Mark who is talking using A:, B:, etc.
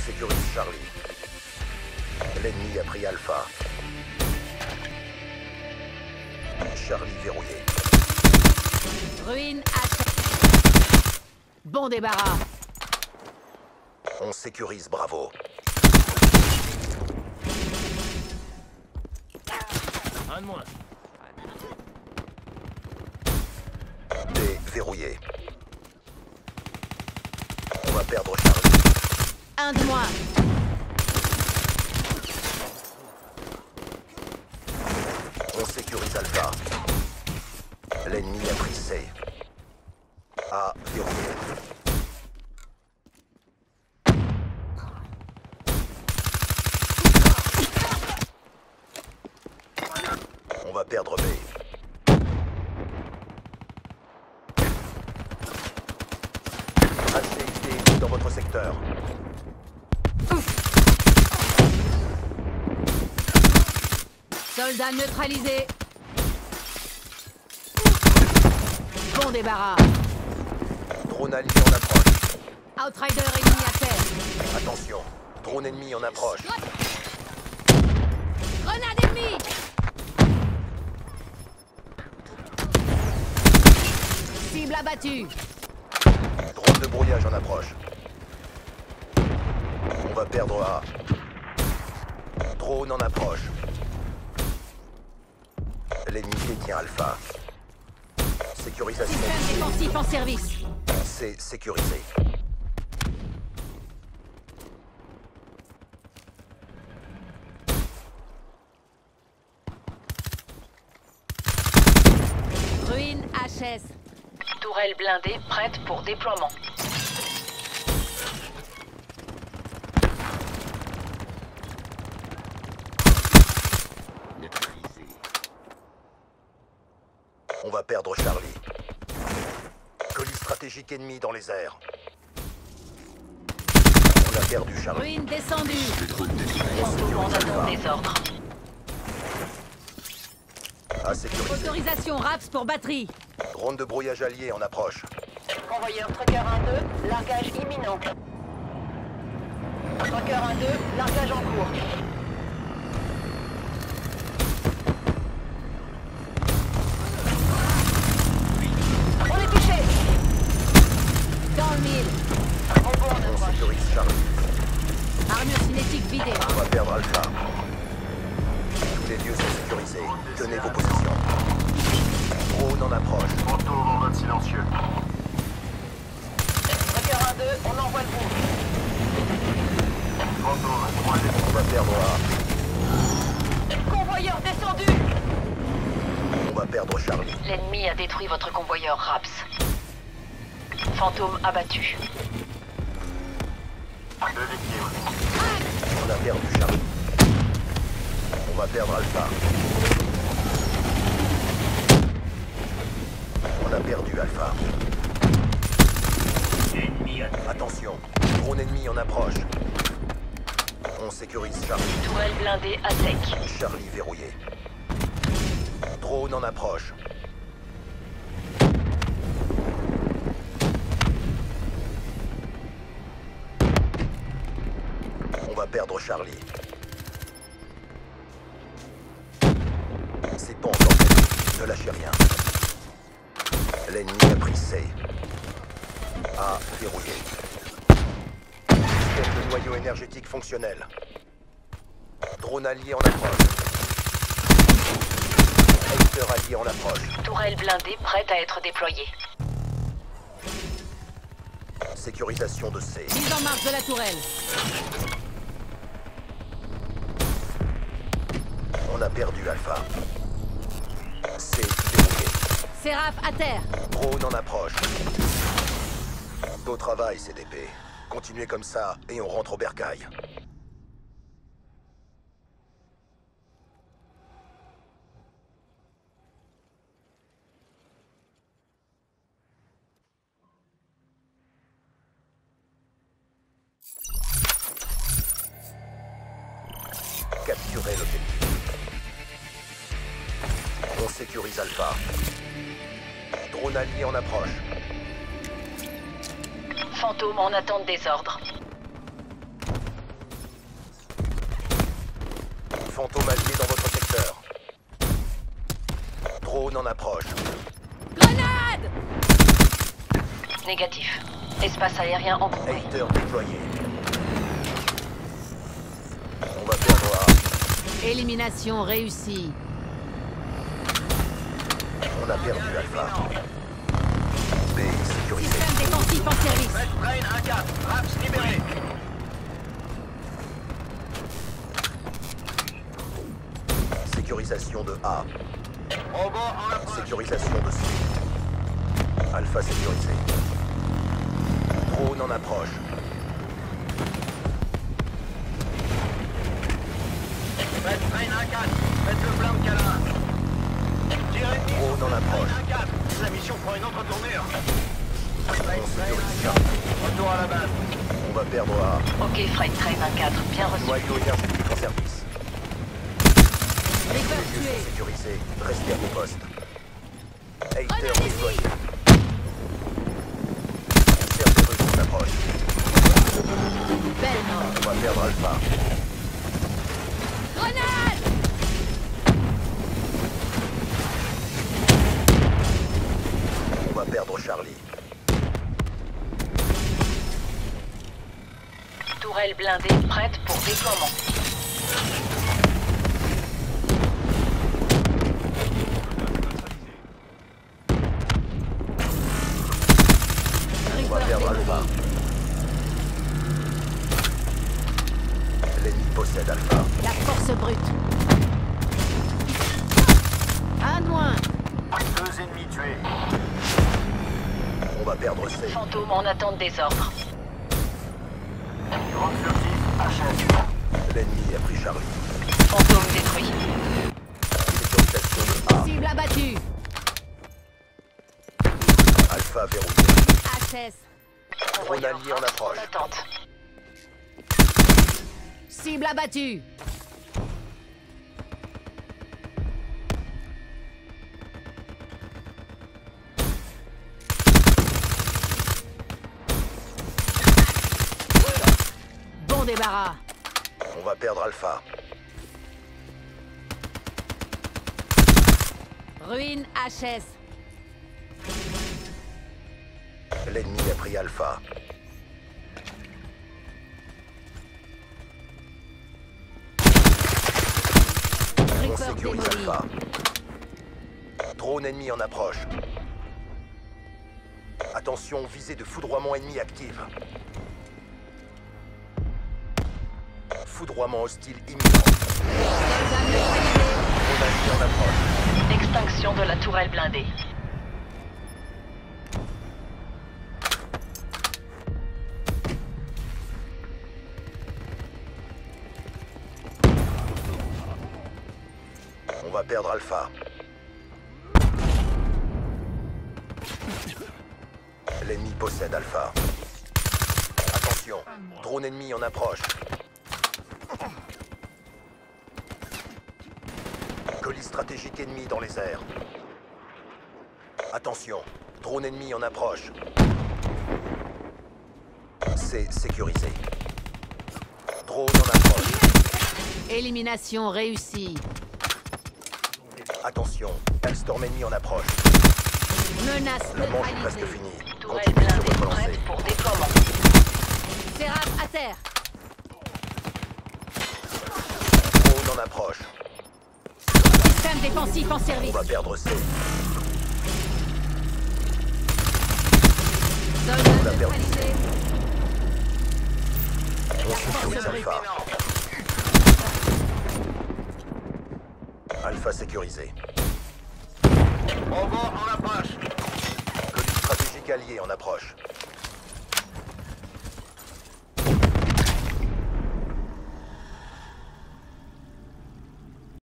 A: sécurise Charlie. L'ennemi a pris Alpha. Charlie verrouillé.
B: Ruine à Bon débarras.
A: On sécurise Bravo.
C: Un de moins.
A: B verrouillé. On va perdre Charlie.
B: Un de moins.
A: On sécurise Alpha. L'ennemi a pris C. A verrouillé. On va perdre B. Dans votre secteur.
B: Soldat neutralisé. Bon débarras.
A: Drone allié en approche.
B: Outrider ennemi à terre.
A: Attention, drone ennemi en approche.
B: Grenade ennemie Cible abattue.
A: Drone de brouillage en approche. On va perdre A. Drone en approche. L'ennemi détient Alpha. Sécurisation.
B: Système défensif en service.
A: C'est sécurisé.
B: Ruine HS.
D: Tourelle blindée prête pour déploiement.
A: On va perdre Charlie. Colis stratégique ennemi dans les airs. On a perdu Charlie.
B: Ruine descendue.
D: Des ordres.
A: A sécurisé.
B: Autorisation RAPS pour batterie.
A: Drone de brouillage allié en approche.
D: Convoyeur Trucker 1-2, largage imminent. Trucker 1-2, largage en cours.
B: Armure cinétique vidée.
A: On va perdre Alpha. Tous les lieux sont sécurisés. Tenez vos positions. Drone en approche.
E: Retour en mode silencieux.
D: Trigger 1-2, on envoie le bout.
E: Retour,
A: on va perdre A.
D: Convoyeur descendu
A: On va perdre Charlie.
D: L'ennemi a détruit votre convoyeur Raps. Fantôme abattu.
E: Deux victimes.
A: On a perdu Charlie. On va perdre Alpha. On a perdu Alpha.
C: ennemi à
A: Attention, drone ennemi en approche. On sécurise Charlie.
D: Tourelle blindée à sec.
A: Charlie verrouillé. Drone en approche. On Charlie. C'est pas encore fait. Ne lâchez rien. L'ennemi a pris C. A verrouillé. Système de noyau énergétique fonctionnel. Drone allié en approche. Hater allié en approche.
D: Tourelle blindée prête à être déployée.
A: Sécurisation de C.
B: Mise en marche de la tourelle.
A: Perdu Alpha. C verrouillé.
B: Séraph à terre.
A: Drone en approche. Beau travail, CDP. Continuez comme ça et on rentre au bercail. Capturez l'objectif. On sécurise Alpha. Drone allié en approche.
D: Fantôme en attente des ordres.
A: Fantôme allié dans votre secteur. Drone en approche.
B: Grenade
D: Négatif. Espace aérien embrouillé.
A: Hector déployé. On va faire voir.
B: Élimination réussie.
A: On a perdu Alpha. B sécurisé.
B: Système défensif en service.
C: Red Brain 1-4. Raps libéré.
A: Sécurisation de A.
C: Robot en approche.
A: Sécurisation de C. Alpha sécurisé. Drone en approche. Perdre A.
D: Ok, Freight Train 1-4. Bien reçu.
A: Noyau énergétique en service.
B: Reaper
A: Lieux sont sécurisés. Restez à vos postes. Hater déployé.
B: ici.
A: Cerberus en approche.
B: Belle mort.
A: On va perdre Alpha.
B: Grenade
A: On va perdre Charlie.
D: Tourelle blindée prête pour déploiement.
A: On va perdre. Alpha. L'ennemi possède Alpha.
B: La force brute. Un moins.
E: Deux ennemis tués.
A: On va perdre C.
D: Fantôme en attente des ordres.
E: Drone furtif HS.
A: L'ennemi a pris Charlie.
D: Fantôme détruit.
B: Cible abattue.
A: Alpha verrouillé.
B: HS.
A: Allié en approche.
D: attente.
B: Cible abattue. Débarras.
A: On va perdre Alpha.
B: Ruine HS.
A: L'ennemi a pris Alpha. On sécurise. Alpha. Drone ennemi en approche. Attention, visée de foudroiement ennemi active. Foudroiement hostile imminent. En approche.
D: Extinction de la tourelle blindée.
A: On va perdre Alpha. L'ennemi possède Alpha. Attention, drone ennemi en approche. Stratégique ennemi dans les airs. Attention, drone ennemi en approche. C'est sécurisé. Drone en approche.
B: Élimination réussie.
A: Attention, Hellstorm ennemi en approche.
B: Menace
A: La manche est presque finie.
D: Tourelle blindée prête pour déploiement.
B: À terre.
A: Drone en approche.
B: Défensif en
A: On
B: service.
A: va perdre C. On a perdu. On. Alpha. Alpha sécurisé.
C: Robot en approche.
A: Colis stratégique allié en approche.